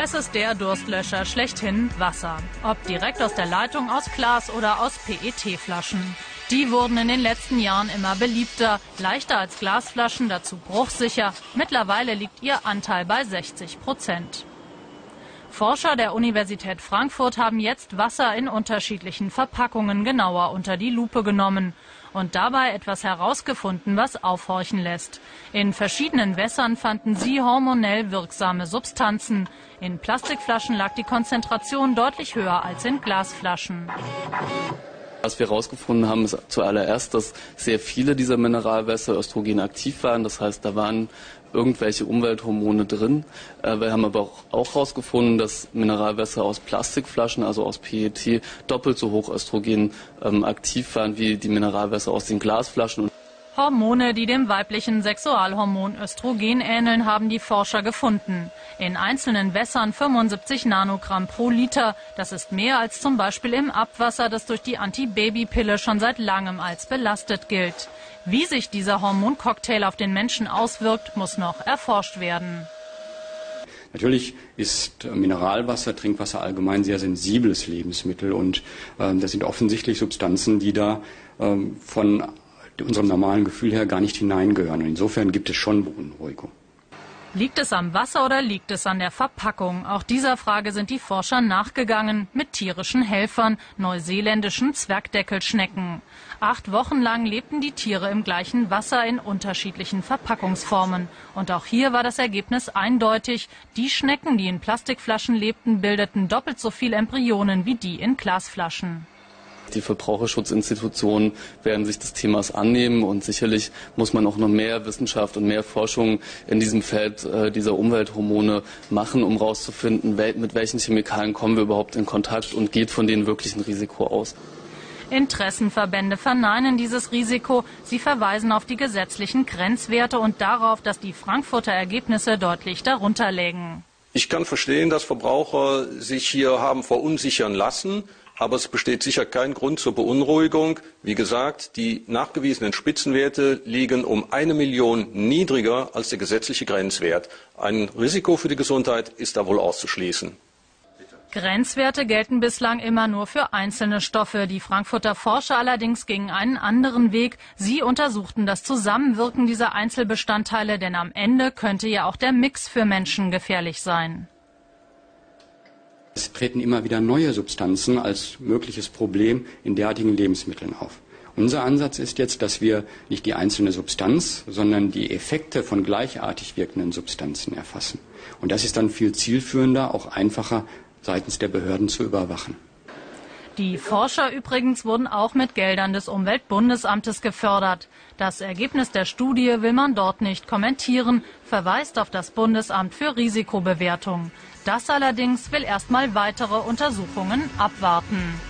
Es ist der Durstlöscher schlechthin Wasser. Ob direkt aus der Leitung, aus Glas oder aus PET-Flaschen. Die wurden in den letzten Jahren immer beliebter, leichter als Glasflaschen, dazu bruchsicher. Mittlerweile liegt ihr Anteil bei 60 Prozent. Forscher der Universität Frankfurt haben jetzt Wasser in unterschiedlichen Verpackungen genauer unter die Lupe genommen und dabei etwas herausgefunden, was aufhorchen lässt. In verschiedenen Wässern fanden sie hormonell wirksame Substanzen. In Plastikflaschen lag die Konzentration deutlich höher als in Glasflaschen. Was wir herausgefunden haben, ist zuallererst, dass sehr viele dieser Mineralwässer östrogenaktiv waren. Das heißt, da waren irgendwelche Umwelthormone drin. Äh, wir haben aber auch herausgefunden, dass Mineralwässer aus Plastikflaschen, also aus PET, doppelt so hoch Östrogen ähm, aktiv waren wie die Mineralwässer aus den Glasflaschen. Hormone, die dem weiblichen Sexualhormon Östrogen ähneln, haben die Forscher gefunden. In einzelnen Wässern 75 Nanogramm pro Liter. Das ist mehr als zum Beispiel im Abwasser, das durch die Antibabypille schon seit langem als belastet gilt. Wie sich dieser Hormoncocktail auf den Menschen auswirkt, muss noch erforscht werden. Natürlich ist Mineralwasser, Trinkwasser allgemein sehr sensibles Lebensmittel und äh, das sind offensichtlich Substanzen, die da äh, von unserem normalen Gefühl her gar nicht hineingehören. Und insofern gibt es schon Beunruhigung. Liegt es am Wasser oder liegt es an der Verpackung? Auch dieser Frage sind die Forscher nachgegangen mit tierischen Helfern, neuseeländischen Zwergdeckelschnecken. Acht Wochen lang lebten die Tiere im gleichen Wasser in unterschiedlichen Verpackungsformen. Und auch hier war das Ergebnis eindeutig. Die Schnecken, die in Plastikflaschen lebten, bildeten doppelt so viel Embryonen wie die in Glasflaschen. Die Verbraucherschutzinstitutionen werden sich des Themas annehmen und sicherlich muss man auch noch mehr Wissenschaft und mehr Forschung in diesem Feld äh, dieser Umwelthormone machen, um herauszufinden, mit welchen Chemikalien kommen wir überhaupt in Kontakt und geht von denen wirklich ein Risiko aus. Interessenverbände verneinen dieses Risiko. Sie verweisen auf die gesetzlichen Grenzwerte und darauf, dass die Frankfurter Ergebnisse deutlich darunter lägen. Ich kann verstehen, dass Verbraucher sich hier haben verunsichern lassen. Aber es besteht sicher kein Grund zur Beunruhigung. Wie gesagt, die nachgewiesenen Spitzenwerte liegen um eine Million niedriger als der gesetzliche Grenzwert. Ein Risiko für die Gesundheit ist da wohl auszuschließen. Grenzwerte gelten bislang immer nur für einzelne Stoffe. Die Frankfurter Forscher allerdings gingen einen anderen Weg. Sie untersuchten das Zusammenwirken dieser Einzelbestandteile, denn am Ende könnte ja auch der Mix für Menschen gefährlich sein. Es treten immer wieder neue Substanzen als mögliches Problem in derartigen Lebensmitteln auf. Unser Ansatz ist jetzt, dass wir nicht die einzelne Substanz, sondern die Effekte von gleichartig wirkenden Substanzen erfassen. Und das ist dann viel zielführender, auch einfacher seitens der Behörden zu überwachen. Die Forscher übrigens wurden auch mit Geldern des Umweltbundesamtes gefördert. Das Ergebnis der Studie will man dort nicht kommentieren, verweist auf das Bundesamt für Risikobewertung. Das allerdings will erstmal weitere Untersuchungen abwarten.